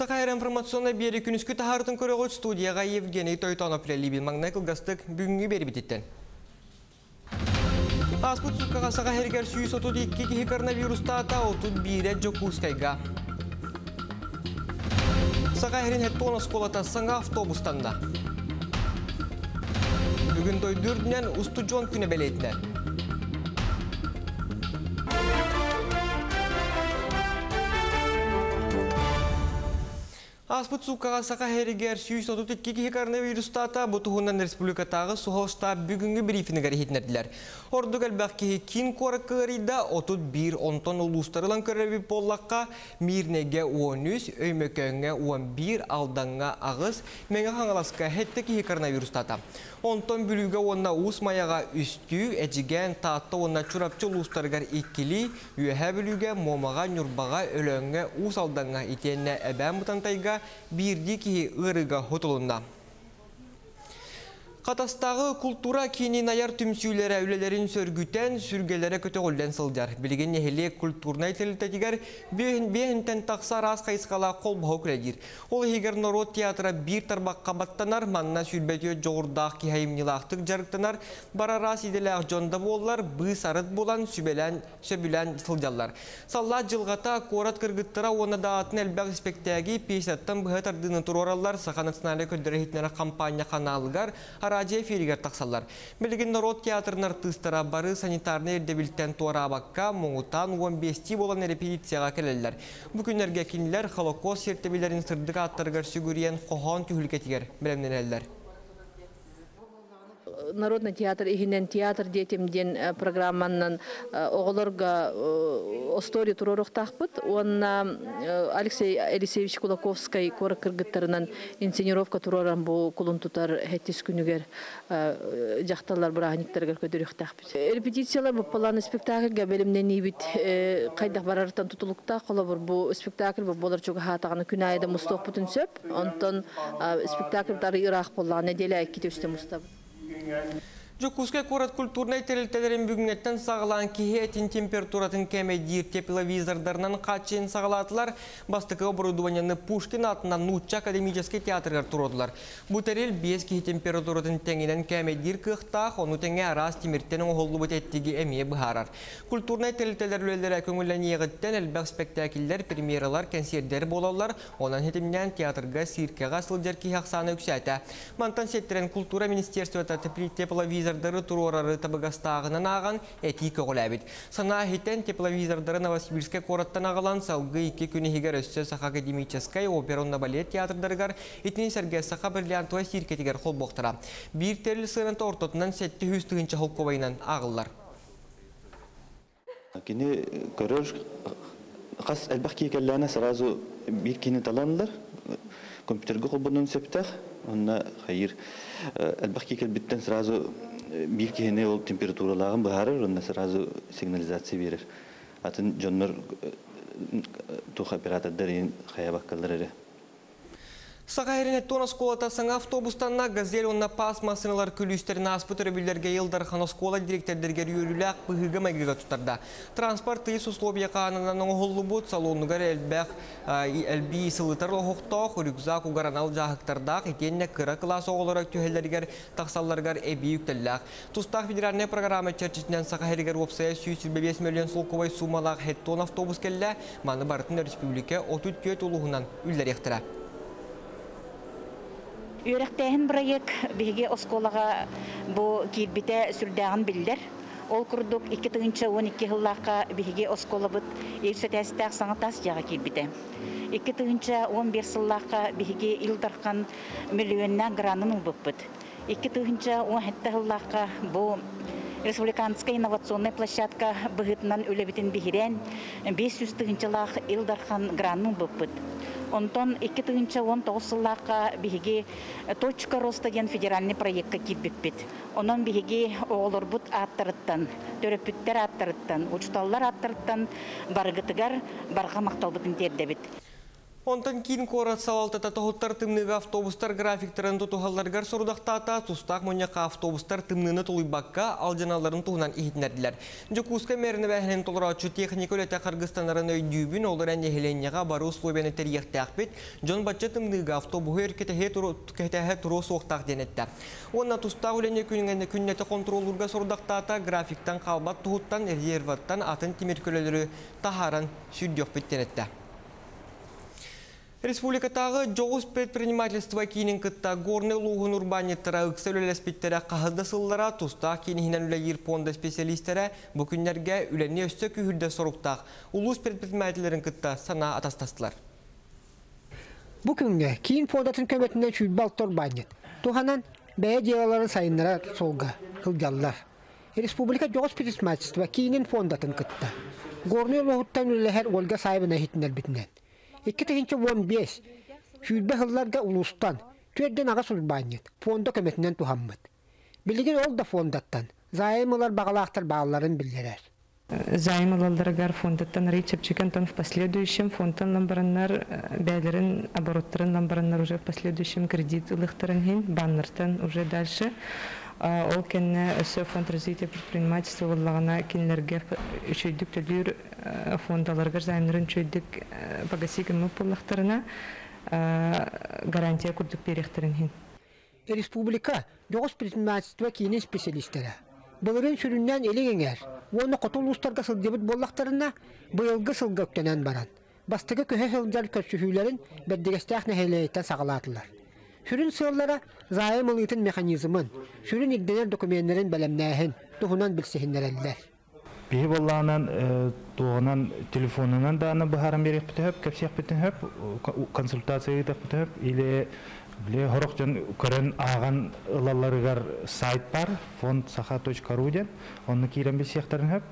Сақайыр информационна бері күніскі тахардың көріғыт студияға Евгений Тойтонов ләлібін маңнай кылгастық бүгінгі бері бітеттен. Аспыт суккаға Сақайыргер сүйіс отуд 2 кихи коронавируста ата отуд бире жокускайга. Сақайырын хеттон осколата саңа автобустанда. Бүгін той дүрдінен ұсты жон күні бәлейтінер. Аспыт суккаға сақа сүйіс отут икки коронавирустата бұтығынан республикатағы сұхылшта бүгінгі брифингер хетінерділер. Ордық әлбәқ кеге кин қорыққығырида отут бір онтон ұлыстарылан көрәбі боллаққа мирнеге 13, өймекөңге 11 алданға ағыз мәңі қаңыласқа хетті кеге коронавирустата. Онтон бүлігі онна ұс маяға үсті, әжіген таатты онна чурапчы ұлыстарғар иккілі, үйәхә бүліге момаға, нүрбаға, өлөңге, ұс алданға итенне әбән бұтантайға бирди ки ырыга хотулунна. Қатастағы культура кейінен аяр түмсүйлері әулелерін сөргүтен сүргелері көтеғілден сылдар. Білген нехеле культурнай тілітетігер бейінтен тақса рас қайысқала қол күләдір. Ол егер народ театра бір тарбақ қабаттанар, манна сүрбетіе жоғырдақ кейхайымнилақтық жарықтанар, бара рас иделәқ жонда болар, бұй сарыт болан сөбілән сылдалар. Салла жылғата корат кыргыттыра оны даатын әлбәқ спектәгі пейсаттан бұхат ардыны тұроралар, сақа националы көндірі компания каналыгар, радио эфиригер тақсалар. Білген народ театрын артыстыра бары санитарны ердебілттен туара баққа мұңытан 15 болан репетицияға келелер. Бүкінерге кинлер холокост ертебілерін сырдық аттарғар сүгірен қоған түйілкетігер білемнен Народный театр ихинен театр детимден программаннан оголорга остори туророхтахпыт. Онна Алексей Алексеевич Кулаковский кора кыргыттарынан инсценировка туроран бу кулун тутар хеттис күнүгер жакталар брахниктергер көдөрөхтахпыт. Репетициялар бу план спектакльга белимнен нибит кайдак барартан тутулукта колобур бу спектакль бу болор чуга хатаганы күнайда мустоппутун сөп. Онтон спектакль тары ирак болла неделя китөстө мустап. and Жокускай корат культурнай терилтелерин бүгүнгеттен сағылан кихетин температуратын кеме дир тепловизордарынан қачын сағылатылар бастықы оборудованияны Пушкин атынан Нучча академический театргар туродылар. Бу терил 5 кихи температуратын теңінен кеме дир оны теңе арас темірттен оғылы бұт әттігі әмие бұхарар. Культурнай терилтелер өлелері көңілен еғіттен әлбәқ спектакелдер, премьералар, концерттер болалар, онан хетімнен театрға, сиркеға сылдер кихақсаны үксәті. Мантан сеттерен культура министерствота тепловизор тепловизордары турорары табыгастағынан аған этика ғоләбіт. Сана хитен тепловизордары Новосибирске кораттан ағалан салғы икі күні хигер өссө саха академическай оперонна балет театрдарыгар итін сәрге саха бірліян туа сиркетігер қол боқтыра. Бір тәріл сырынты ортотынан сәтті хүстігінші холковайнан ағылар. Кини көрөр қас әлбақ кейкелләне сразу бір кини таланылар компьютерге қолбынан сөптәқ онна хайыр әлбақ кейкел біттен сразу бир кихине ол температуралагын баарыр онна сразу сигнализация берер атын жоннор тух оператордор ин хая баккалар эре Сағайріне тонас колата саңа автобустанна газель онна пас масыналар күлістерін аспытыры білдерге елдар ханоскола директордерге үйіріләк бұғыға мәгіға тұтарда. Транспорт тыйыс условия қанынан оғылы бұд салонығар әлбәқ әлбі сылытар оғықтақ, рюкзак угаранал жағықтардақ, етенне кыра класс оғылырак түйелергер тақсалларгар әбі үктілләқ. Тустақ федеральная программа чәрчетінен Сағайрігер опсая 125 миллион сумалақ хеттон автобус келлә, маны бартын республика 34 ұлығынан үлдер ектірі. Үйрәктәһен проект биге осколага бу кирбите сүрдәгән билләр. Ол курдук 2012 елларга биге оскола бут ирсәтәстәк саңатас яга кирбите. 2011 елларга биге илдаркан миллионнан гранын буппут. 2010 елларга бу Республиканская инновационная площадка быгытынан үлебитин бихирен 500 тыгынчылах илдархан гранын буппут. Онтон 2019 сыллаққа биһиги точка роста ген федеральный проектка кирбиппит. Онон биһиги оолорбут аттырыттан, төрөпүттер аттырыттан, учталлар аттырыттан баргытыгар барга макталбытын тердебит. Онтан кин корат салалтата тоһуттар тымныга автобустар графиктерин тутухалларгар сорудактата тустак моньяка автобустар тымныны тулуйбакка алжаналарын туһунан ихитнердилер. Жокуска мерини бәһнен толорачу техника өлете Кыргызстаннарын өйдүүбүн олар әне хеленняга бару условияны терияхтәкпит, Жон батча өркетеһе туру кетеһе туру соқтақ денетті. Онна тустак үлене күнгәне күннәте контролурга сорудактата графиктан калбат туһуттан резерваттан атын тимиркөлөлөрү тахаран сүрдөк биттенетті. Республикатағы жоғыз предпринимательство кейінен кытта горны луғын урбаниттара үксел өлеспеттері қағызды сыллара тұста кейінен үләйір понда специалистері бүкіндерге үләне өсті күйірді соруқтақ. Улус предпринимательерін кытта сана атастастылар. Бүкінге кейін фондатын көметінен шүйбалтор банет. Туханан бәе делаларын сайынлара солға қылжаллар. Республика жоғыз предпринимательство кейінен фондатын кытта. Горны луғыттан үләхер Ольга Сайбына хитінер бітінен. Икки вон бес. Шүйбе хылларга улустан. Түрден ага сулбанет. Фонда көметинен тухаммыт. Билеген ол да фондаттан. Займылар бағалақтар бағаларын білдерер. Займ алаларыгар фондаттан рейд Чепчикантон в последующем фондтан ламбараннар бәлерин обороттарын ламбараннар уже в последующем кредит ылыхтарын хин уже дальше ол кенне өсө фонд развития предпринимательства боллагана кинлерге үчөйдүк төлүр фондаларга займнарын чөйдүк пагаси кемме боллахтарына гарантия курдук берехтерин Республика жоғыз предпринимательство кейінен специалистері. Бұлырын сүріннен елегеңер. Оны қотыл ұстарға сылдебіт боллақтарына бұйылғы сылға өктенен баран. Бастығы көһе сылдар көтсүхүйлерін бәддігестәқ нәхелейттен сағалатылар. Сүрін сыллара зайым ылытын механизмын, сүрін игденер документтерин бәлемнәһин, тухунан билсехиннереллер. Бихи боллағынан туғынан телефонынан да аны бұхаран берек бітіп, кәпсек бітіп, консультация етіп бітіп, или Биле хорок жон көрөн аган ылаларыгар сайт бар fondsaha.ru ден онны кирен бе сияқтарын хөп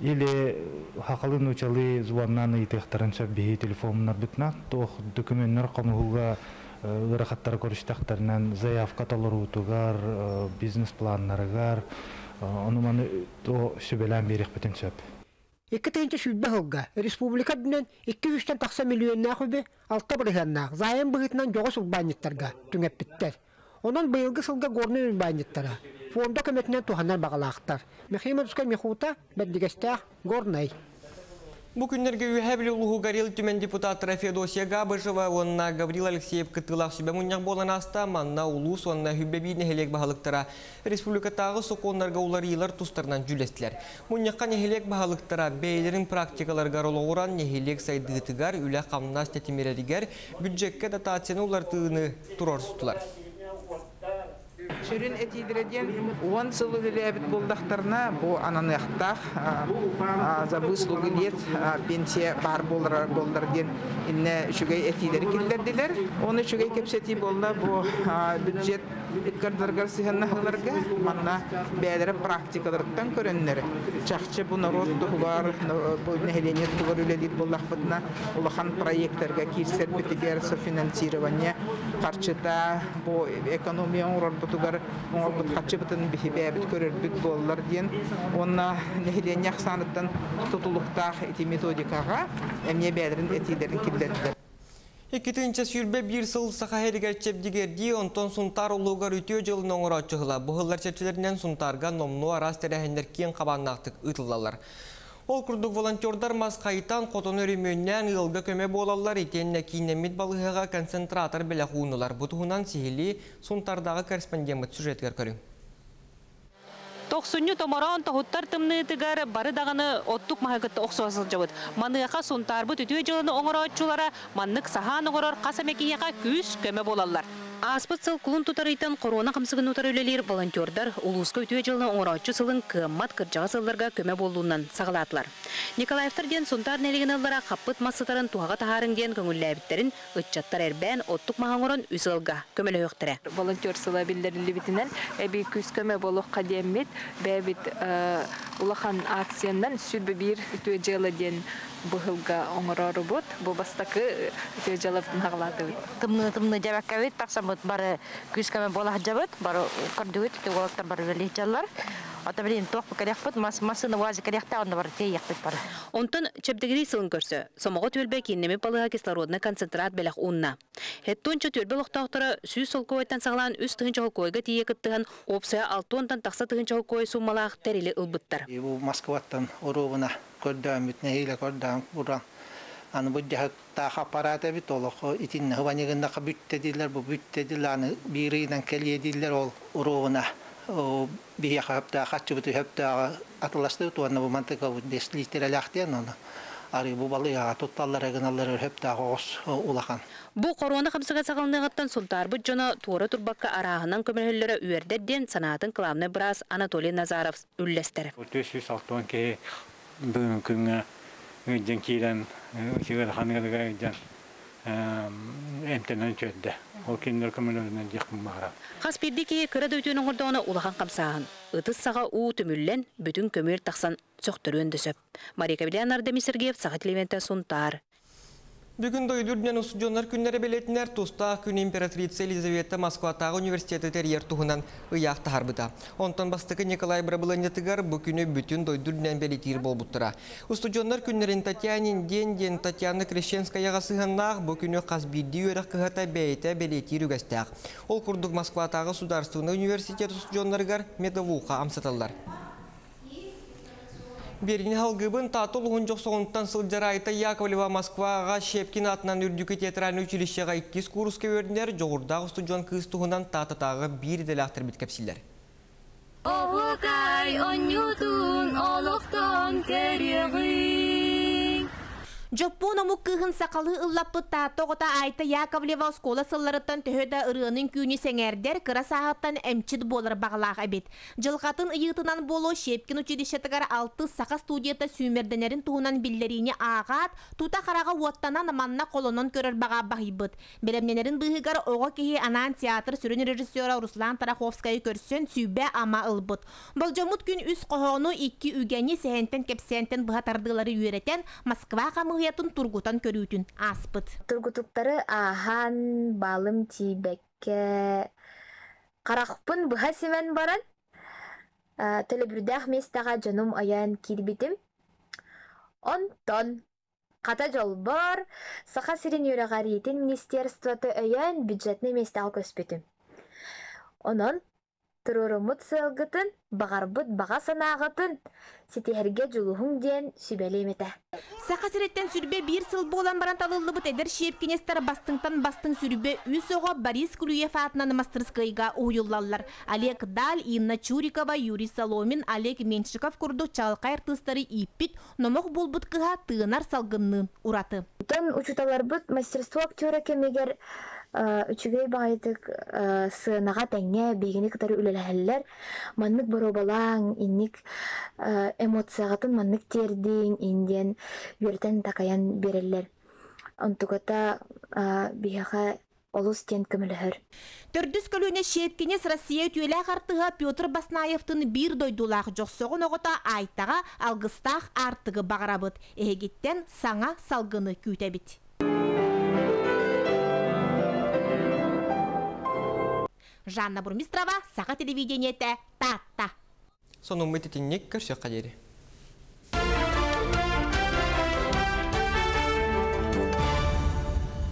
или хакылын учалы зуаннан итехтарын сөп бии телефоннар битна тох документтер комуга ырахаттар көрүштактарынан заявка толорутугар бизнес планнарыгар онуманы то сөбелән берек битен сөп Икки тегинче сүлбе хылга. Республика дүнен 2-3 такса миллионна хубе алта бырыханнах. Зайын быгытынан жоғы сулбайниттарга түңеп биттер. Онан быйылгы сылга горны үлбайниттара. Фонда көметінен туханар бағалақтар. Мехима түскай мехута бәддігестәқ горнай. Бу күннерге үйәбілі ұлығы Гарил түмен депутаттары Федосия Габышева, онна Гаврил Алексеев кытылақ сүбе мұняқ болан аста, манна улус, онна хүбе бейіне хелек бағалықтара. Республикатағы соқонларға улар елар тұстарынан жүлестілер. Мұняққа нехелек бағалықтара бейлерін практикаларға ролығыран нехелек сайдығытыгар, үлі қамнас бюджетке дотацияны улар тыыны тұрар Шүрін этидреден 10 сылы үләбіт болдақтарына бұл ананаяқтақ за выслугы лет пенсия бар болдар болдар ден инне шүгей этидер. Оны шүгей кепсети болда бұл бюджет иткардаргар сыханнахыларга манна бәдері практикаларыттан көріннер. Чақчы бұл народ тұғылар, бұл нәхелене тұғыр үлелит боллақпытына улахан проекттерге кирсер бітігер софинансирование қарчыта бұл экономия орар бұтығар оңал бұт қатчы бұтын бәбіт көрір бүт болылар ден онна нәхелене ақсаныттан тұтылықтақ эти методикаға әмне бәдірін этидерін киллерділер. Иккетинче сүрбе бир сыл саха херигер чепдигерди онтон сунтар улугар үтөө жылын оңорочугула. Бухыллар чепчелеринен сунтарга номну арас терехендер кien кабаннактык ытылалар. Ол күрдік волонтердар мас қайтан қотон өрімөннен ылғы көме болалар етенне кейнемет балығыға концентратор білі хуынылар. Бұтығынан сихили сунтардағы корреспондент сюжеткер көрің. Тоқсунню томорон тохуттар тымныытыгар бары дағаны оттук махагытты оқсуасыл жабыт. Маныяқа сунтарбы түтүе жылыны оңорочулара маннык сахан оңорор қасамекияқа күс көмө болалар. Аспыт сыл кулун тутарыйтан корона қамсығын утар өлелер волонтердар улуска өтуе жылына оңорочу сылын кыммат кыржаға сылларга көмө болуынан сағалатылар. Николаевтар ден сунтар нелеген ыллара қаппыт массытарын туаға тахарын ден көңілләбіттерін үтчаттар әрбән оттук махаңорон үсылга көмөлө өқтірі. Волонтер сыла болук кадеммит бәбит улахан акцияндан сүрбе бир үтүе жылы ден быһылга оңорору бут бу бастакы үтүе жылы нагылаты. Тымны тымны жабакка бит бары күскәме бола жабыт бары кырдыгыт тугалактар бары беле жаллар ата тох мас Онтон чөптегири сылын көрсө, сомого төлбе киннеме балыга кислородный концентрат белек унна. Хеттончо төлбе лохтоктора сүй солкойтан саглан үс тыгын койга тие опсая алтуонтан такса тыгын кой ылбыттар. Бу нехиле көрдөм буран. Аны бу жахта аппараты бит олох итин хванигында бүтте дилер бу бүтте дилер аны биринен келие дилер ол уровна бия хапта хачу бит хапта атласты туанна бу мантыка бу деслитер лахтен аны. Ари бу балы я тотталлар эгеналлар хапта гос улахан. Бу корона хамсыга сагалныгаттан султар бу жона туора турбакка араагынан көмөлөлөрө үердерден санатын кламны брас Анатолий Назаров үллестер. Төсүс алтон ке бүгүн жен кирен сигер ханыга жан эмтенен чөддө. Ол киндер көмөлөрүнөн жакын бара. Хас бирдики кыра дөтүнүн гордоона улахан камсаан. Ытыс сага уу төмүллен бүтүн көмөр таксан сөктөрүн дөсөп. Мария Кабелянар Демисергеев сага Левенте Сунтар. Бүгін дойдурден ұсыдионлар күннері белетінер туста күн императрица Елизавета Москватағы университеті терьер туғынан ұяқты харбыта. Онтан бастықы Николай Брабыланетігар бұл күні бүтін дойдурден белетир болбуттыра. Ұсыдионлар күннерін Татьянин ден ден Татьяна Крещенскаяға сығаннақ бұл күні қазбирді өріқ кығата бәйті. Ол күрдік Москватағы университет медовуға амсаталар. Берин халгыбын татыл ұғын жоқ соғынттан сылджарайта Яковлева Москваға Шепкин атынан үрдікі театральный училищеға 2 курске өрдінер жоғырдағы студион кыз тұғынан татытағы бір делақтыр бит кәпсілер. Оғықай онютун олықтан кереғи Жоппун омук кыһын сақалы ыллаппытта тоғыта айта Яковлева скола сылларыттан төһөдө ырыының күүнү сеңердер кыра саһаттан эмчит болар бағалақ әбет. Жылғатын ыйытынан боло Шепкин училищетігар алты сақа студията сүймерденерин туһунан биллерине ағат, тута қараға уаттанан манна колонон көрөр баға бағибыт. Белемненерин быһыгар оға кеһи анан театр сүрін режиссера Руслан Тараховскай көрсөн сүйбе ама ылбыт. Болжомут күн үс қоғону икки үгәни сәһентен кепсентен быһатардылары үйретен Москва қамы уятын тургутан көрүүтүн аспыт. Тургутуктары ахан балым тибекке каракпын быха симен баран. Телебүрдах местага жаным аян кирбитим. Онтон Ката жолбор, саха сирин юрагаритин министерствоты өйен бюджетный местағы көспетім. Онон тұрырымыт сылгытын, бағарбыт баға санағытын, сетихерге жулуһуң диэн сүбелемете. Сақасыреттен сүрбе бір сыл болан баран талылыбыт эдер шиепкенестер бастыңтан бастың сүрбе үс оға Борис Кулуев атынан мастерскайга уюллаллар. Олег Даль, Инна Чурикова, Юрий Соломин, Олег Меншиков курду чалқай артыстары иппит, номох болбут кыға тыынар салгыннын ураты. Тон учуталар бұт мастерство актера кемегер үчүгэй баайтык сынаға тәңе бегини кытары үлеләһәлләр маннык боробалаң инник эмоциягатын маннык тердиң инден бюртен такаян береллер онтугата биһаха олус тен көмөлөһөр Төрдүс көлүнө шеткенес Россия түйелә қартыға Петр Баснаевтың бир дойдулақ жоқсоғын оғыта айтаға алғыстақ артығы бағарабыт. Эгеттен саңа салгыны күйтәбіт. Жанна Бурмистрова, Сақа телевидениеті, Татта. Соның мүтетіннек көрсе қадері.